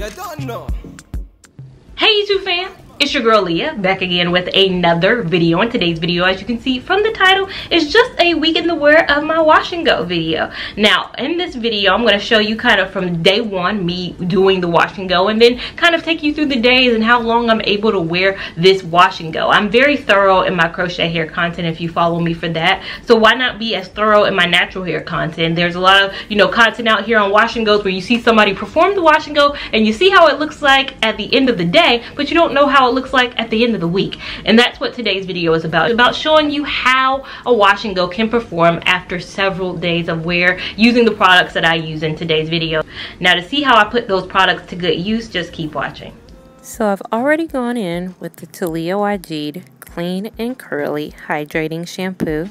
You don't know. Hey YouTube fam, it's your girl Lia back again with another video. In today's video, as you can see from the title, is just a week in the wear of my wash and go video. Now, in this video, I'm going to show you kind of from day one, me doing the wash and go, and then kind of take you through the days and how long I'm able to wear this wash and go. I'm very thorough in my crochet hair content if you follow me for that. So why not be as thorough in my natural hair content? There's a lot of, you know, content out here on wash and goes where you see somebody perform the wash and go and you see how it looks like at the end of the day, but you don't know how it looks like at the end of the week. And that's what today's video is about. It's about showing you how a wash and go can perform after several days of wear using the products that I use in today's video. Now to see how I put those products to good use, just keep watching. So I've already gone in with the Taliah Waajid Clean and Curly Hydrating Shampoo.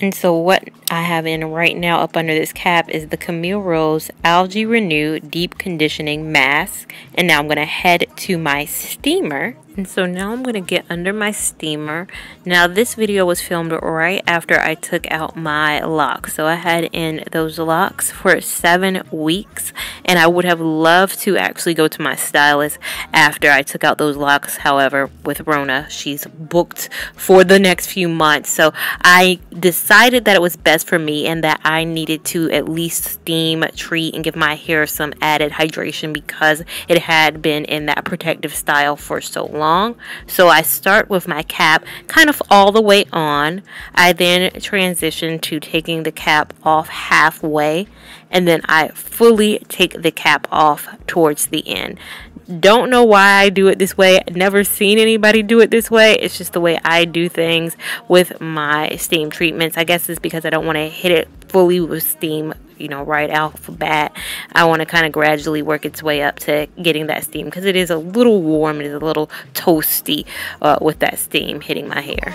And so what I have in right now up under this cap is the Camille Rose Algae Renew Deep Conditioning Mask. And now I'm going to head to my steamer and so now I'm going to get under my steamer. Now this video was filmed right after I took out my locks. So I had in those locks for seven weeks. And I would have loved to actually go to my stylist after I took out those locks. However, with Rona, she's booked for the next few months. So I decided that it was best for me and that I needed to at least steam, treat, and give my hair some added hydration because it had been in that protective style for so long long. So I start with my cap kind of all the way on. I then transition to taking the cap off halfway and then I fully take the cap off towards the end. Don't know why I do it this way. Never seen anybody do it this way. It's just the way I do things with my steam treatments. I guess it's because I don't want to hit it fully with steam you know, right off the bat. I want to kind of gradually work its way up to getting that steam because it is a little warm. It is a little toasty uh, with that steam hitting my hair.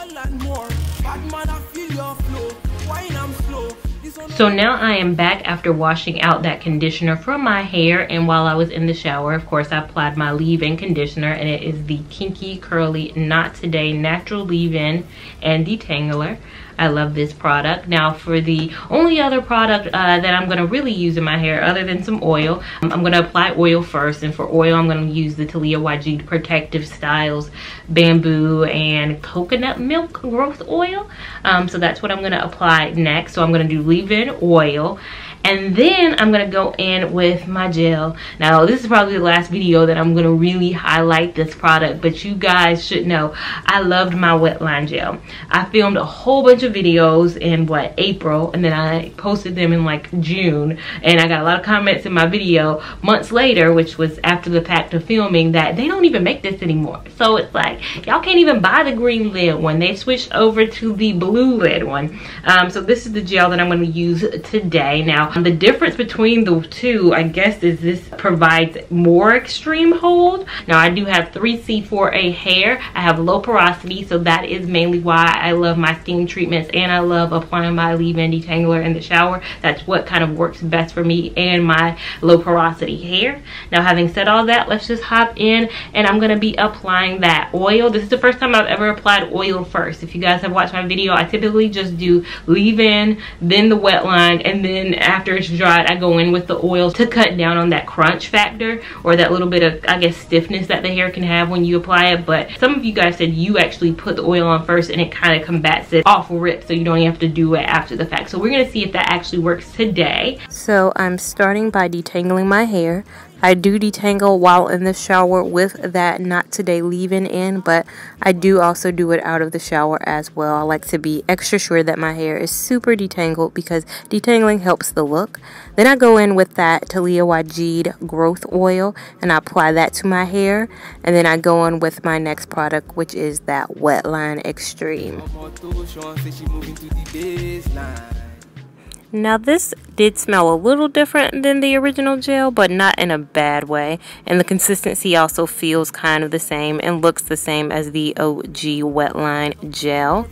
So now I am back after washing out that conditioner from my hair and while I was in the shower, of course, I applied my leave-in conditioner and it is the Kinky Curly Knot Today Natural Leave-In and Detangler. I love this product. Now for the only other product uh, that I'm going to really use in my hair other than some oil, um, I'm going to apply oil first. And for oil, I'm going to use the Taliah Waajid Protective Styles Bamboo and Coconut Milk Growth Oil. Um, so that's what I'm going to apply next. So I'm going to do leave-in oil and then I'm gonna go in with my gel. Now this is probably the last video that I'm gonna really highlight this product but you guys should know I loved my wetline gel. I filmed a whole bunch of videos in what April and then I posted them in like June and I got a lot of comments in my video months later which was after the fact of filming that they don't even make this anymore. So it's like y'all can't even buy the green lid one. They switched over to the blue lid one. Um, so this is the gel that I'm going to use today. Now the difference between the two, I guess, is this provides more extreme hold. Now, I do have 3C4A hair. I have low porosity, so that is mainly why I love my steam treatments and I love applying my leave-in detangler in the shower. That's what kind of works best for me and my low porosity hair. Now, having said all that, let's just hop in and I'm to be applying that oil. This is the first time I've ever applied oil first. If you guys have watched my video, I typically just do leave-in, then the wet line, and then after after it's dried, I go in with the oil to cut down on that crunch factor or that little bit of, I guess, stiffness that the hair can have when you apply it. But some of you guys said you actually put the oil on first and it kind of combats it off rip so you don't have to do it after the fact. So we're going to see if that actually works today. So I'm starting by detangling my hair. I do detangle while in the shower with that Knot Today leave-in in, but I do also do it out of the shower as well. I like to be extra sure that my hair is super detangled because detangling helps the look. Then I go in with that Taliah Waajid growth oil and I apply that to my hair. And then I go in with my next product, which is that Wetline Extreme. Now this did smell a little different than the original gel, but not in a bad way. And the consistency also feels kind of the same and looks the same as the OG Wetline gel.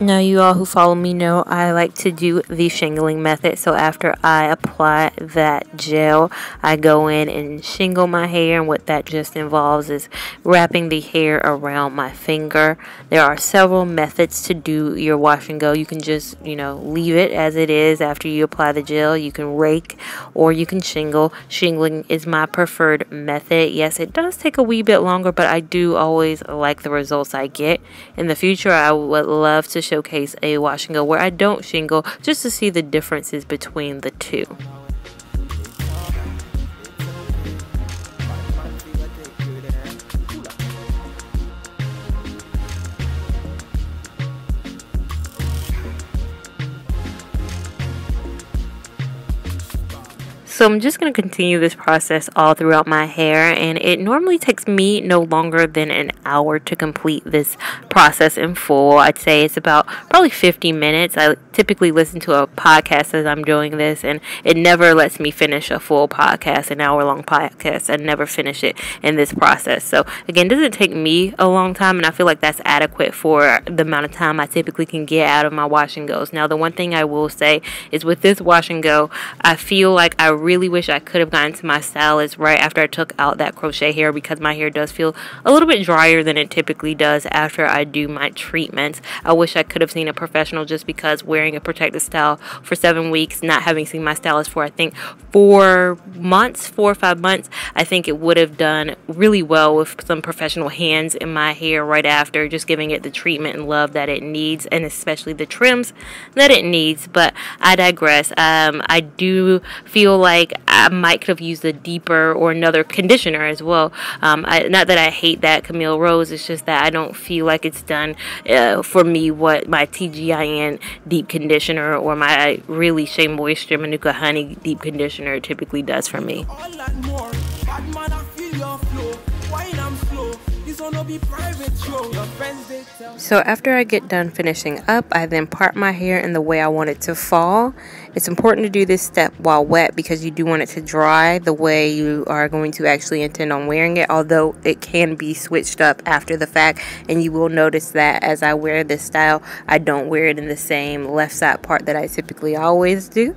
Now, you all who follow me know I like to do the shingling method. So, after I apply that gel, I go in and shingle my hair. And what that just involves is wrapping the hair around my finger. There are several methods to do your wash and go. You can just, you know, leave it as it is after you apply the gel. You can rake or you can shingle. Shingling is my preferred method. Yes, it does take a wee bit longer, but I do always like the results I get. In the future, I would love to showcase a wash and go where I don't shingle just to see the differences between the two. So I'm just going to continue this process all throughout my hair and it normally takes me no longer than an hour to complete this process in full. I'd say it's about probably 50 minutes. I typically listen to a podcast as I'm doing this and it never lets me finish a full podcast, an hour long podcast. I never finish it in this process. So again, doesn't take me a long time and I feel like that's adequate for the amount of time I typically can get out of my wash and goes. Now the one thing I will say is with this wash and go, I feel like I really wish I could have gotten to my stylist right after I took out that crochet hair because my hair does feel a little bit drier than it typically does after I do my treatments. I wish I could have seen a professional just because wearing a protective style for seven weeks, not having seen my stylist for I think four months, four or five months, I think it would have done really well with some professional hands in my hair right after, just giving it the treatment and love that it needs, and especially the trims that it needs. But I digress. Um, I do feel like I might could have used a deeper or another conditioner as well. Um, I, not that I hate that Camille Rose, it's just that I don't feel like it's done uh, for me what my TGIN deep conditioner or my really Shea Moisture Manuka Honey deep conditioner typically does for me. So after I get done finishing up, I then part my hair in the way I want it to fall. It's important to do this step while wet because you do want it to dry the way you are going to actually intend on wearing it, although it can be switched up after the fact. And you will notice that as I wear this style, I don't wear it in the same left side part that I typically always do.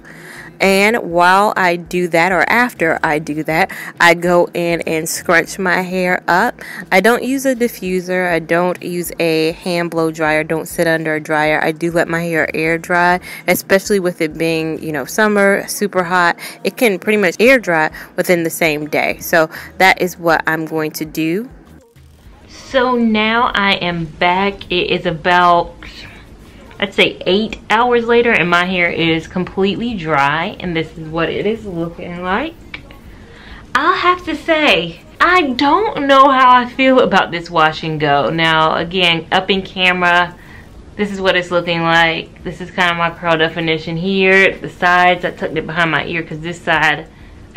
And while I do that, or after I do that, I go in and scrunch my hair up. I don't use a diffuser, I don't use a hand blow dryer, don't sit under a dryer. I do let my hair air dry, especially with it being, you know, summer, super hot. It can pretty much air dry within the same day. So that is what I'm going to do. So now I am back. It is about I'd say eight hours later and my hair is completely dry and this is what it is looking like. I'll have to say, I don't know how I feel about this wash and go. Now, again, up in camera, this is what it's looking like. This is kind of my curl definition here. The sides, I tucked it behind my ear because this side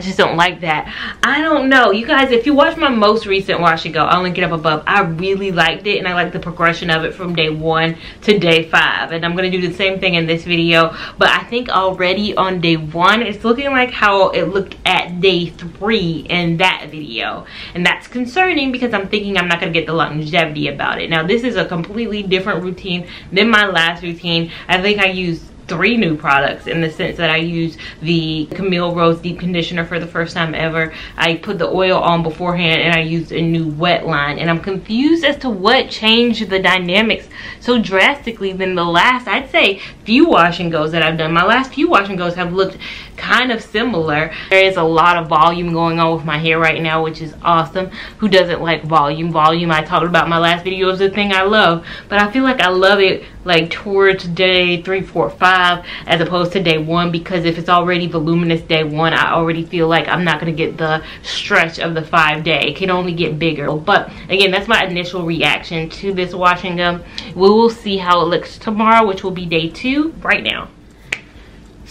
I just don't like that. I don't know. You guys, if you watch my most recent wash and go, I'll link it up above. I really liked it and I like the progression of it from day one to day five. And I'm going to do the same thing in this video. But I think already on day one, it's looking like how it looked at day three in that video. And that's concerning because I'm thinking I'm not going to get the longevity about it. Now, this is a completely different routine than my last routine. I think I used three new products in the sense that I used the Camille Rose Deep Conditioner for the first time ever. I put the oil on beforehand and I used a new wet line. And I'm confused as to what changed the dynamics so drastically than the last, I'd say, few wash and goes that I've done. My last few wash and goes have looked kind of similar. There is a lot of volume going on with my hair right now, which is awesome. Who doesn't like volume? Volume, I talked about my last video, is the thing I love. But I feel like I love it like towards day three, four, five, as opposed to day one, because if it's already voluminous day one, I already feel like I'm not gonna get the stretch of the five day. It can only get bigger. But again, that's my initial reaction to this wash and go. We will see how it looks tomorrow, which will be day two right now.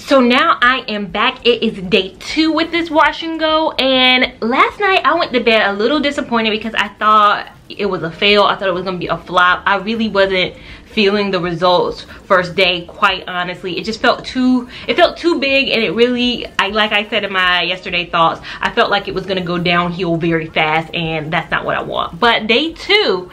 So now I am back. It is day two with this wash and go. And last night I went to bed a little disappointed because I thought it was a fail. I thought it was going to be a flop. I really wasn't feeling the results first day quite honestly it just felt too it felt too big and it really i like i said in my yesterday thoughts i felt like it was to go downhill very fast and that's not what i want but day two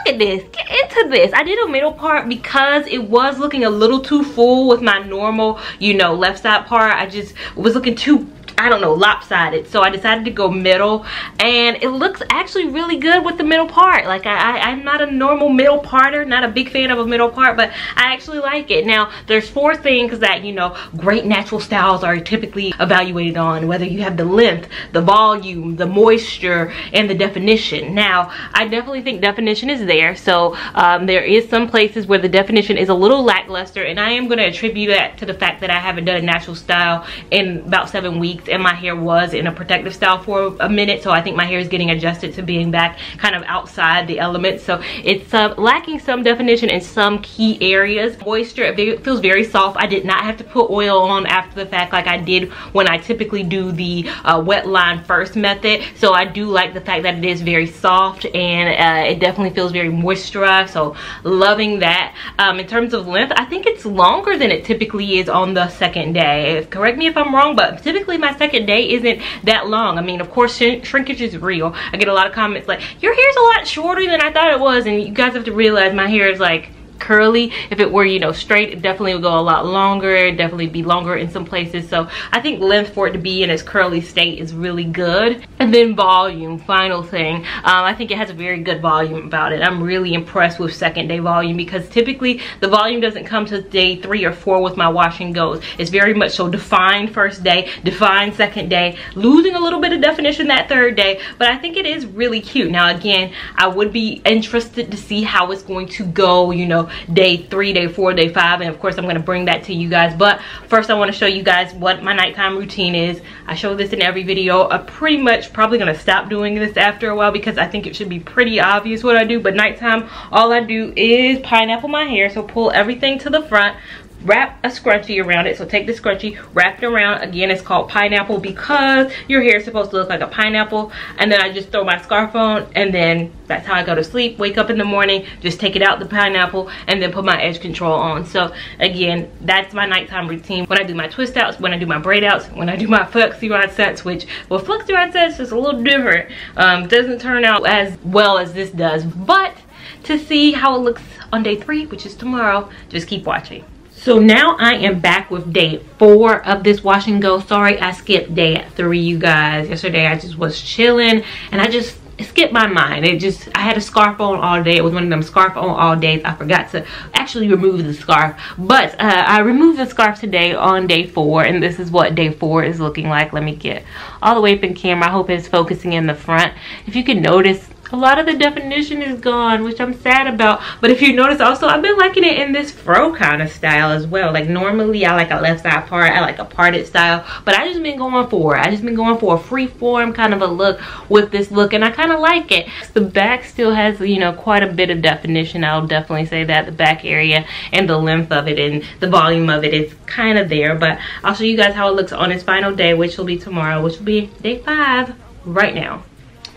look at this. Get into this. I did a middle part because it was looking a little too full with my normal, you know, left side part. I just was looking too I don't know, lopsided. So I decided to go middle and it looks actually really good with the middle part. Like I, I, am not a normal middle parter, not a big fan of a middle part, but I actually like it. Now, there's four things that, you know, great natural styles are typically evaluated on, whether you have the length, the volume, the moisture, and the definition. Now, I definitely think definition is there. So um, there is some places where the definition is a little lackluster and I am going to attribute that to the fact that I haven't done a natural style in about seven weeks and my hair was in a protective style for a minute so I think my hair is getting adjusted to being back kind of outside the elements. So it's uh, lacking some definition in some key areas. Moisture it feels very soft. I did not have to put oil on after the fact like I did when I typically do the uh, wet line first method. So I do like the fact that it is very soft and uh, it definitely feels very moisturized. So loving that. Um, in terms of length I think it's longer than it typically is on the second day. Correct me if I'm wrong but typically my second day isn't that long. I mean, of course, sh shrinkage is real. I get a lot of comments like, your hair's a lot shorter than I thought it was. And you guys have to realize my hair is like curly. If it were, you know, straight, it definitely would go a lot longer, definitely be longer in some places. So I think length for it to be in its curly state is really good. And then volume, final thing. Um, I think it has a very good volume about it. I'm really impressed with second day volume because typically the volume doesn't come to day three or four with my wash and goes. It's very much so defined first day, defined second day, losing a little bit of definition that third day, but I think it is really cute. Now again, I would be interested to see how it's going to go, you know, day three, day four, day five. And of course, I'm going to bring that to you guys. But first, I want to show you guys what my nighttime routine is. I show this in every video. I'm pretty much probably going to stop doing this after a while because I think it should be pretty obvious what I do. But nighttime, all I do is pineapple my hair. So pull everything to the front, wrap a scrunchie around it. So take the scrunchie, wrap it around. Again, it's called pineapple because your hair is supposed to look like a pineapple. And then I just throw my scarf on and then that's how I go to sleep. Wake up in the morning, just take it out the pineapple and then put my edge control on. So again, that's my nighttime routine. When I do my twist outs, when I do my braid outs, when I do my flexi rod sets, which well flexi rod sets is a little different. Um, doesn't turn out as well as this does. But to see how it looks on day three, which is tomorrow, just keep watching. So now I am back with day four of this wash and go. Sorry, I skipped day three, you guys. Yesterday I just was chilling and I just skipped my mind. It just, I had a scarf on all day. It was one of them scarf on all days. I forgot to actually remove the scarf. But uh, I removed the scarf today on day four. And this is what day four is looking like. Let me get all the way up in camera. I hope it's focusing in the front. If you can notice, a lot of the definition is gone which i'm sad about. But if you notice also i've been liking it in this fro kind of style as well. Like normally i like a left side part i like a parted style. But i just been going for i just been going for a free form kind of a look with this look and i kind of like it. The back still has you know quite a bit of definition. I'll definitely say that. The back area and the length of it and the volume of it is kind of there. But i'll show you guys how it looks on its final day which will be tomorrow which will be day five right now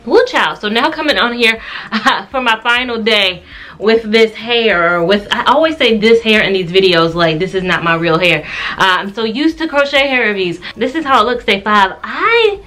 Woo child. So now coming on here uh, for my final day with this hair or with, I always say this hair in these videos like this is not my real hair. Uh, I'm so used to crochet hair reviews. This is how it looks day five. I,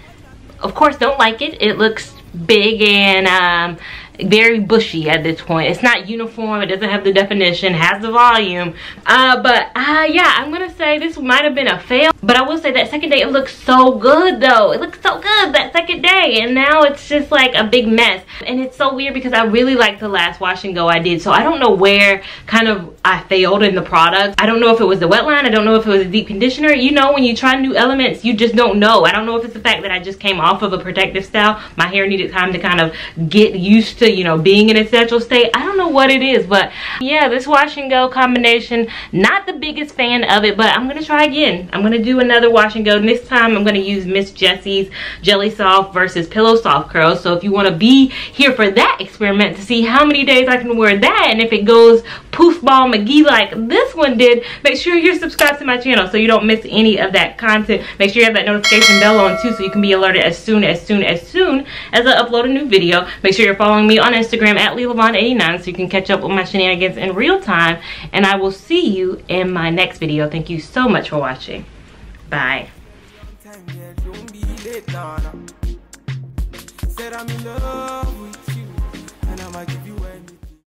of course, don't like it. It looks big and um, very bushy at this point. It's not uniform. It doesn't have the definition, has the volume. Uh, but uh, yeah, I'm to say this might have been a fail. But I will say that second day, it looks so good though. It looks so good that second day. And now it's just like a big mess. And it's so weird because I really like the last wash and go I did. So I don't know where kind of I failed in the product. I don't know if it was the wet line. I don't know if it was a deep conditioner. You know, when you try new elements, you just don't know. I don't know if it's the fact that I just came off of a protective style. My hair needed time to kind of get used to to, you know, being in a natural state. I don't know what it is, but yeah, this wash and go combination, not the biggest fan of it, but I'm going to try again. I'm going to do another wash and go. And this time I'm going to use Miss Jessie's Jelly Soft versus Pillow Soft Curls. So if you want to be here for that experiment to see how many days I can wear that and if it goes poof ball McGee like this one did, make sure you're subscribed to my channel so you don't miss any of that content. Make sure you have that notification bell on too so you can be alerted as soon, as soon, as soon as I upload a new video. Make sure you're following me on Instagram at LiaLavon89 so you can catch up with my shenanigans in real time. And I will see you in my next video. Thank you so much for watching. Bye. Said I'm in love